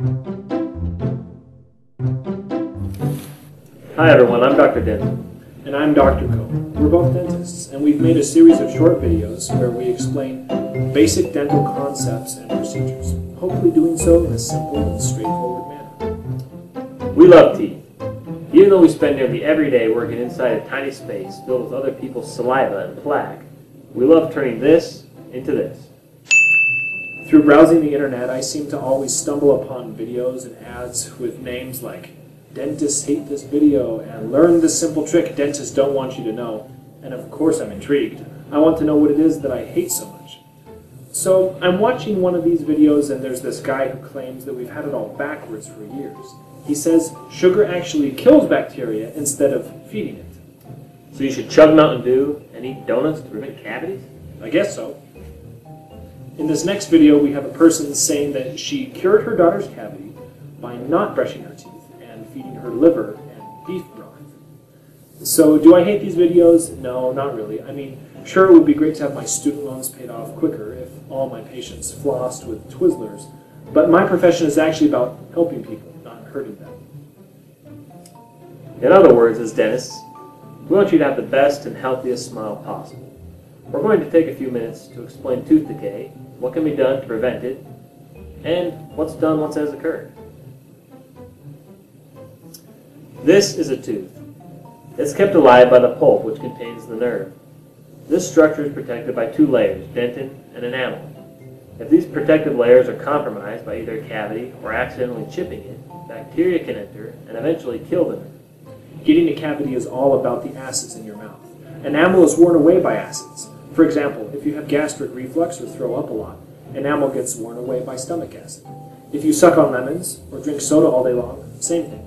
Hi everyone, I'm Dr. Denton. And I'm Dr. Cope. We're both dentists, and we've made a series of short videos where we explain basic dental concepts and procedures, hopefully doing so in a simple and straightforward manner. We love teeth. Even though we spend nearly every day working inside a tiny space filled with other people's saliva and plaque, we love turning this into this. Through browsing the internet, I seem to always stumble upon videos and ads with names like Dentists hate this video and learn this simple trick dentists don't want you to know. And of course I'm intrigued. I want to know what it is that I hate so much. So I'm watching one of these videos and there's this guy who claims that we've had it all backwards for years. He says sugar actually kills bacteria instead of feeding it. So you should chug Mountain Dew and eat donuts to prevent cavities? I guess so. In this next video, we have a person saying that she cured her daughter's cavity by not brushing her teeth and feeding her liver and beef broth. So do I hate these videos? No, not really. I mean, sure it would be great to have my student loans paid off quicker if all my patients flossed with Twizzlers, but my profession is actually about helping people, not hurting them. In other words, as dentists, we want you to have the best and healthiest smile possible. We're going to take a few minutes to explain tooth decay, what can be done to prevent it, and what's done once it has occurred. This is a tooth. It's kept alive by the pulp which contains the nerve. This structure is protected by two layers, dentin and enamel. If these protective layers are compromised by either a cavity or accidentally chipping it, bacteria can enter and eventually kill the nerve. Getting a cavity is all about the acids in your mouth. Enamel is worn away by acids. For example, if you have gastric reflux or throw up a lot, enamel gets worn away by stomach acid. If you suck on lemons or drink soda all day long, same thing.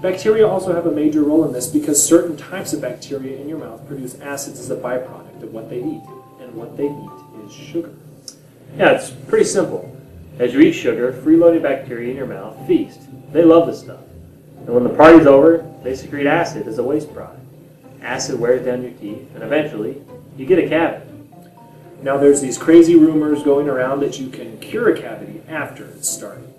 Bacteria also have a major role in this because certain types of bacteria in your mouth produce acids as a byproduct of what they eat, and what they eat is sugar. Yeah, it's pretty simple. As you eat sugar, free-loading bacteria in your mouth feast. They love this stuff. And when the party's over, they secrete acid as a waste product. Acid wears down your teeth, and eventually, you get a cavity. Now there's these crazy rumors going around that you can cure a cavity after it's started.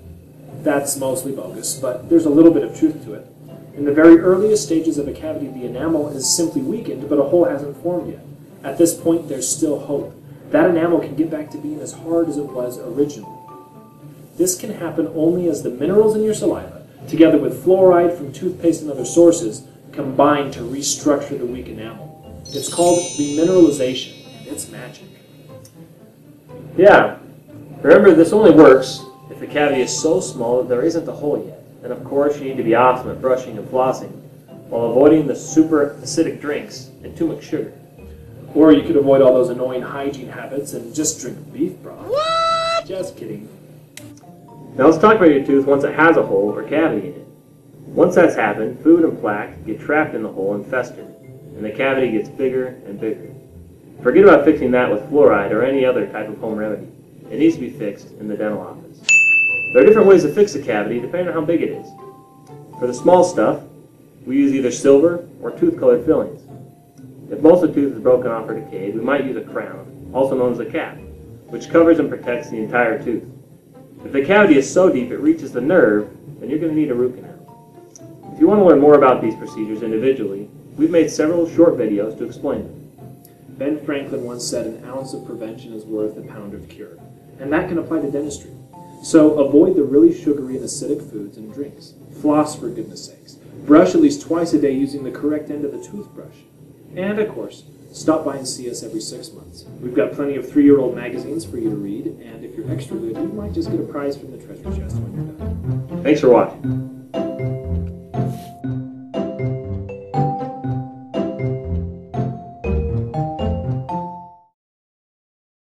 That's mostly bogus, but there's a little bit of truth to it. In the very earliest stages of a cavity, the enamel is simply weakened, but a hole hasn't formed yet. At this point, there's still hope. That enamel can get back to being as hard as it was originally. This can happen only as the minerals in your saliva, together with fluoride from toothpaste and other sources, combine to restructure the weak enamel. It's called remineralization, and it's magic. Yeah, remember this only works if the cavity is so small that there isn't a hole yet. And of course, you need to be awesome at brushing and flossing while avoiding the super acidic drinks and too much sugar. Or you could avoid all those annoying hygiene habits and just drink beef broth. What? Just kidding. Now let's talk about your tooth once it has a hole or cavity in it. Once that's happened, food and plaque get trapped in the hole and fester, and the cavity gets bigger and bigger. Forget about fixing that with fluoride or any other type of home remedy. It needs to be fixed in the dental office. There are different ways to fix a cavity depending on how big it is. For the small stuff, we use either silver or tooth-colored fillings. If most of the tooth is broken off or decayed, we might use a crown, also known as a cap, which covers and protects the entire tooth. If the cavity is so deep it reaches the nerve, then you're going to need a root canal. If you want to learn more about these procedures individually, we've made several short videos to explain them. Ben Franklin once said an ounce of prevention is worth a pound of cure, and that can apply to dentistry. So avoid the really sugary and acidic foods and drinks. Floss for goodness sakes. Brush at least twice a day using the correct end of the toothbrush. And of course, stop by and see us every six months. We've got plenty of three-year-old magazines for you to read, and if you're extra good, you might just get a prize from the treasure chest when you're done. Thanks for watching.